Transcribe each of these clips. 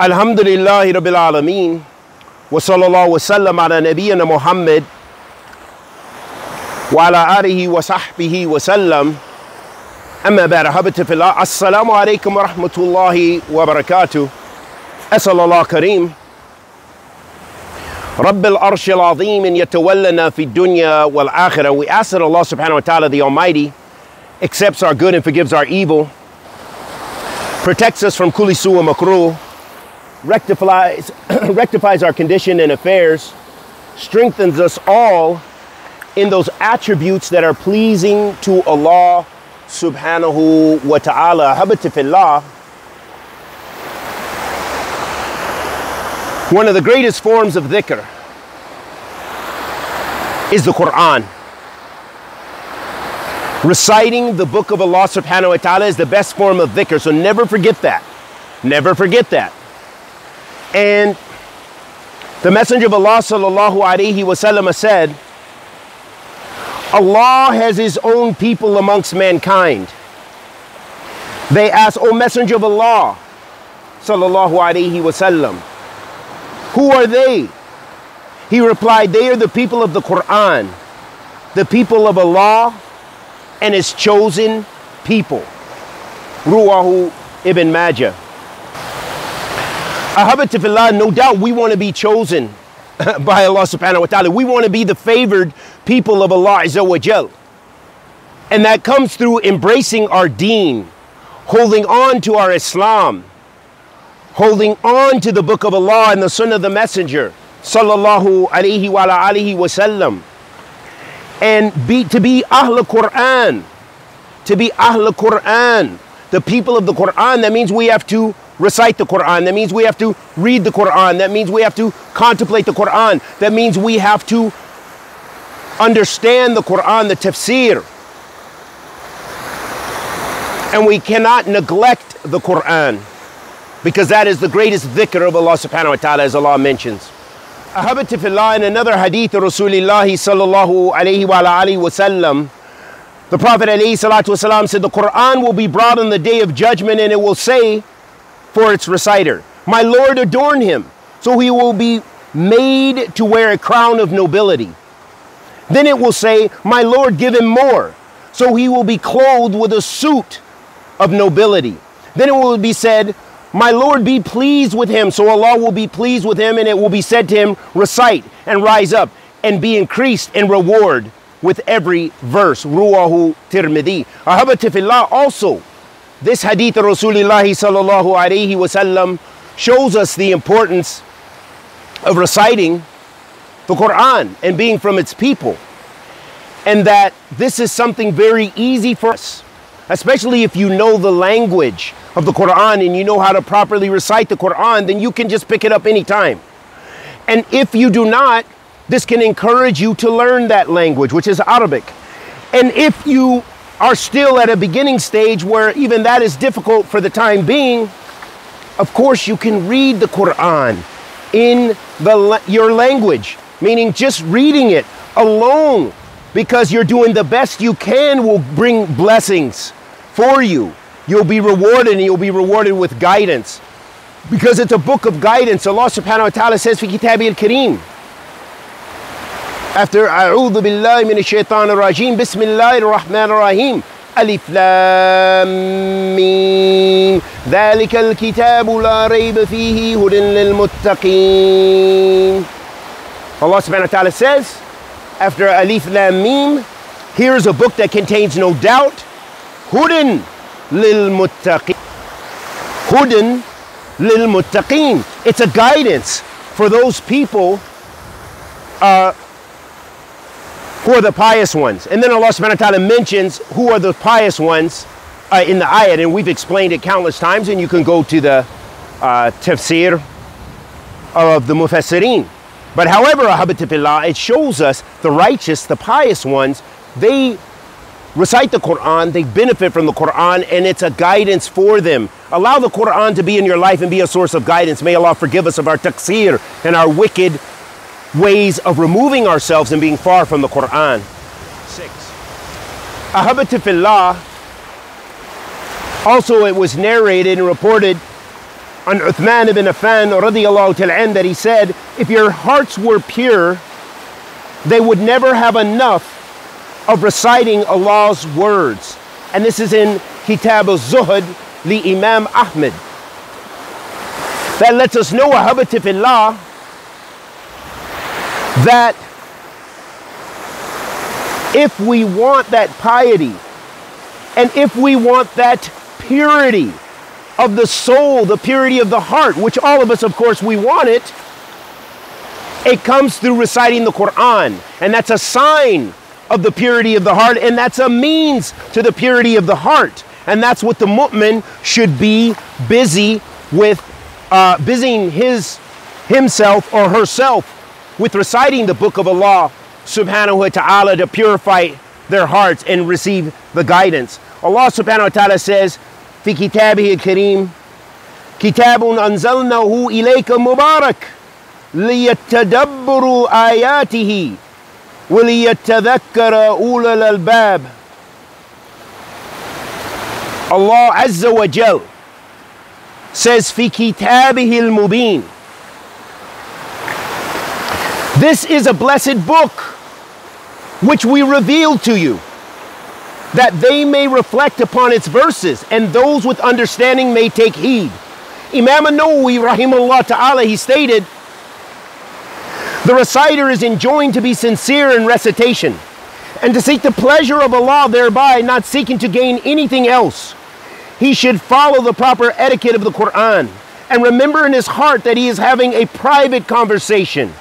الحمد لله رب العالمين وصلى الله وسلم على نبينا محمد وعلى آله وصحبه وسلم أما بعد أحبتي في الله السلام عليكم ورحمة الله وبركاته أسأل الله كريم رب العرش العظيم يتولنا في الدنيا والآخرة We ask that Allah subhanahu wa ta'ala the Almighty accepts our good and forgives our evil protects us from kuli su makruh. Rectifies, rectifies our condition and affairs, strengthens us all in those attributes that are pleasing to Allah subhanahu wa ta'ala. Habatifillah. One of the greatest forms of dhikr is the Quran. Reciting the book of Allah subhanahu wa ta'ala is the best form of dhikr, so never forget that. Never forget that. And the Messenger of Allah sallallahu alaihi wasallam said, Allah has his own people amongst mankind. They asked, O Messenger of Allah, sallallahu alaihi wasallam, who are they? He replied, They are the people of the Quran, the people of Allah and his chosen people. Ruwahu ibn Majah. Ahabatifillah, no doubt we want to be chosen by Allah subhanahu wa ta'ala. We want to be the favored people of Allah Azza wa Jal. And that comes through embracing our deen, holding on to our Islam, holding on to the book of Allah and the sunnah of the messenger, sallallahu alayhi wa alihi wa sallam. And be, to be Ahl Quran, to be Ahl Quran, the people of the Quran, that means we have to recite the Quran. That means we have to read the Quran. That means we have to contemplate the Quran. That means we have to understand the Quran, the tafsir. And we cannot neglect the Quran because that is the greatest dhikr of Allah subhanahu wa ta'ala as Allah mentions. Ahabati fillah in another hadith of Rasulullah sallallahu alayhi wa alayhi wa sallam, the Prophet wasalam said the Quran will be brought on the day of judgment and it will say, for its reciter. My Lord adorn him, so he will be made to wear a crown of nobility. Then it will say, My Lord give him more, so he will be clothed with a suit of nobility. Then it will be said, My Lord be pleased with him, so Allah will be pleased with him, and it will be said to him, Recite and rise up and be increased in reward with every verse. Ruwahu Tirmidhi. Ahabatifillah also this hadith of Rasulullah sallallahu alayhi wasallam shows us the importance of reciting the Quran and being from its people. And that this is something very easy for us, especially if you know the language of the Quran and you know how to properly recite the Quran, then you can just pick it up anytime. And if you do not, this can encourage you to learn that language, which is Arabic. And if you are still at a beginning stage where even that is difficult for the time being, of course, you can read the Quran in the, your language, meaning just reading it alone because you're doing the best you can will bring blessings for you. You'll be rewarded and you'll be rewarded with guidance because it's a book of guidance. Allah subhanahu wa ta'ala says, Fi kitabi al-kareem, after أعوذ بالله من الشيطان الرجيم بسم الله الرحمن الرحيم ألف لام ميم ذلك الكتاب لا ريب فيه هدى للمتقين Allah subhanahu wa ta'ala says after Alif Lam Mim here's a book that contains no doubt Hudan lil muttaqin Hudan lil muttaqin It's a guidance for those people uh, who are the pious ones. And then Allah subhanahu wa ta'ala mentions who are the pious ones uh, in the ayat, and we've explained it countless times, and you can go to the uh, tafsir of the mufassirin. But however, ahabatifillah, it shows us the righteous, the pious ones, they recite the Quran, they benefit from the Quran, and it's a guidance for them. Allow the Quran to be in your life and be a source of guidance. May Allah forgive us of our taqsir and our wicked ways of removing ourselves and being far from the Quran. Six. Ahabatifillah. Also, it was narrated and reported on Uthman ibn Affan radiallahu that he said, if your hearts were pure, they would never have enough of reciting Allah's words. And this is in Kitab al-Zuhd li Imam Ahmed. That lets us know, Allah, that if we want that piety and if we want that purity of the soul, the purity of the heart, which all of us, of course, we want it, it comes through reciting the Quran. And that's a sign of the purity of the heart, and that's a means to the purity of the heart. And that's what the mu'min should be busy with, uh, busying his, himself or herself with reciting the book of Allah subhanahu wa ta'ala to purify their hearts and receive the guidance. Allah subhanahu wa ta'ala says, في كتابه الكريم كتاب أنزلناه إليك مبارك ليتدبروا آياته وليتذكر أولى الألباب Allah Azza wa Jal says في كتابه المبين this is a blessed book which we reveal to you that they may reflect upon its verses and those with understanding may take heed. Imam An-Nawawi rahimahullah ta'ala he stated the reciter is enjoined to be sincere in recitation and to seek the pleasure of Allah thereby, not seeking to gain anything else. He should follow the proper etiquette of the Quran and remember in his heart that he is having a private conversation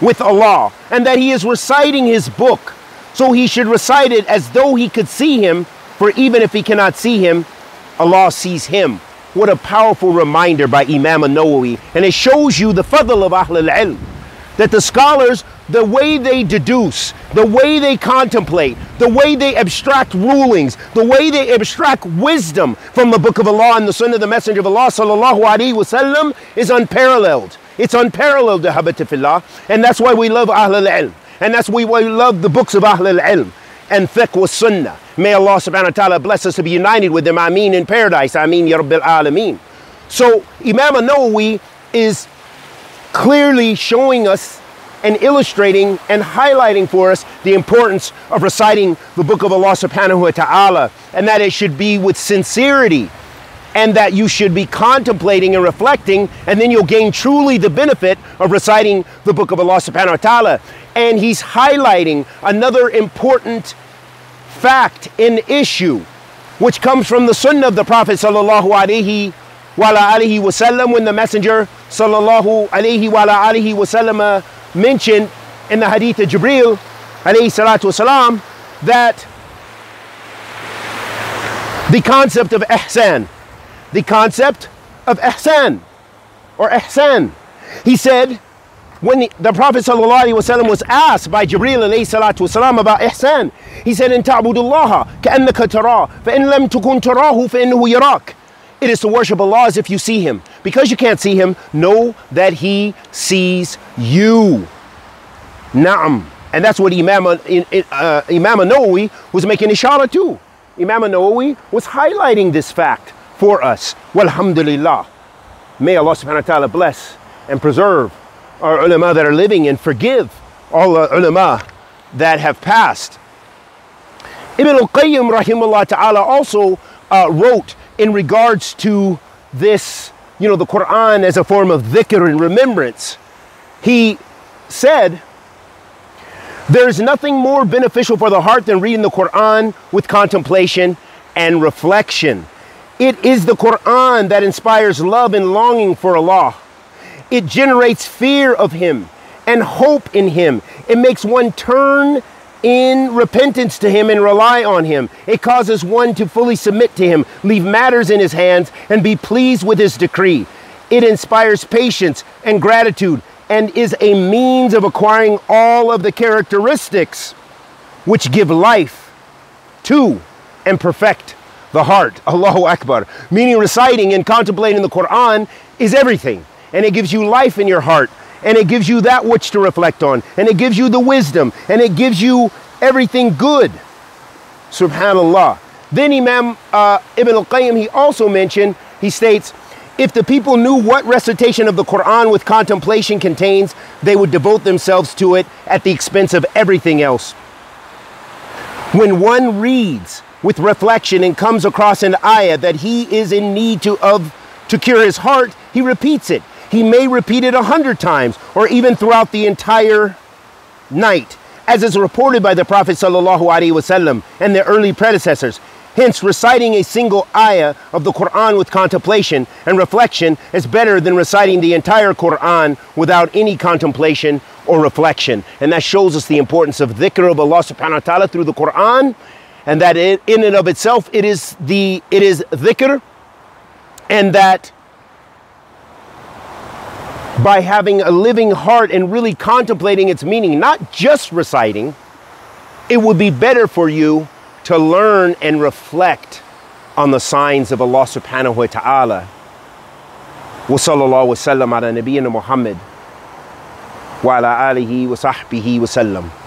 with Allah and that he is reciting his book. So he should recite it as though he could see him, for even if he cannot see him, Allah sees him. What a powerful reminder by Imam An-Nawawi. And it shows you the fadl of Ahl al-Ilm that the scholars, the way they deduce, the way they contemplate, the way they abstract rulings, the way they abstract wisdom from the book of Allah and the sunnah of the messenger of Allah sallallahu alaihi wasallam is unparalleled. It's unparalleled, the habatifillah, and that's why we love Ahl al-Ilm. And that's why we love the books of Ahl al-Ilm and fiqh wa sunnah. May Allah subhanahu wa ta'ala bless us to be united with them. I mean in paradise. I mean Ya Rabbil Alameen. So Imam An-Nawawi is clearly showing us and illustrating and highlighting for us the importance of reciting the book of Allah subhanahu wa ta'ala and that it should be with sincerity and that you should be contemplating and reflecting and then you'll gain truly the benefit of reciting the book of Allah subhanahu wa ta'ala. And he's highlighting another important fact and issue which comes from the sunnah of the Prophet sallallahu alaihi wasallam when the messenger sallallahu alaihi wasallam mentioned in the hadith of Jibril alayhi salatu wasalam that the concept of ihsan, the concept of ihsan or ihsan. He said, when the, the Prophet ﷺ was asked by Jibreel والسلام, about ihsan, he said, In ta'budullaha ka'annaka tara, fa'in lam tukun tarahu fa'innahu yarak. It is to worship Allah as if you see Him. Because you can't see Him, know that He sees you. Na'am. And that's what Imam, uh, uh Imam An-Nawawi was making ishara to. Imam An-Nawawi was highlighting this fact for us. Walhamdulillah. May Allah subhanahu wa ta'ala bless and preserve our ulama that are living and forgive all the ulama that have passed. Ibn al-Qayyim rahimahullah ta'ala also uh, wrote in regards to this, you know, the Quran as a form of dhikr and remembrance, he said, There's nothing more beneficial for the heart than reading the Quran with contemplation and reflection. It is the Quran that inspires love and longing for Allah. It generates fear of Him and hope in Him. It makes one turn in repentance to Him and rely on Him. It causes one to fully submit to Him, leave matters in His hands, and be pleased with His decree. It inspires patience and gratitude and is a means of acquiring all of the characteristics which give life to and perfect the heart. Allahu Akbar. Meaning, reciting and contemplating the Quran is everything, and it gives you life in your heart and it gives you that which to reflect on, and it gives you the wisdom, and it gives you everything good. Subhanallah. Then Imam uh, Ibn al-Qayyim, he also mentioned, he states, If the people knew what recitation of the Quran with contemplation contains, they would devote themselves to it at the expense of everything else. When one reads with reflection and comes across an ayah that he is in need to, of, to cure his heart, he repeats it. He may repeat it a hundred times or even throughout the entire night, as is reported by the Prophet ﷺ and their early predecessors. Hence, reciting a single ayah of the Quran with contemplation and reflection is better than reciting the entire Quran without any contemplation or reflection. And that shows us the importance of dhikr of Allah subhanahu wa ta'ala through the Quran and that it, in and of itself it is the it is dhikr and that by having a living heart and really contemplating its meaning not just reciting it would be better for you to learn and reflect on the signs of Allah subhanahu wa ta'ala. Wa sallallahu wa sallam ala nabiyyina Muhammad wa ala alihi wa sahbihi wa sallam.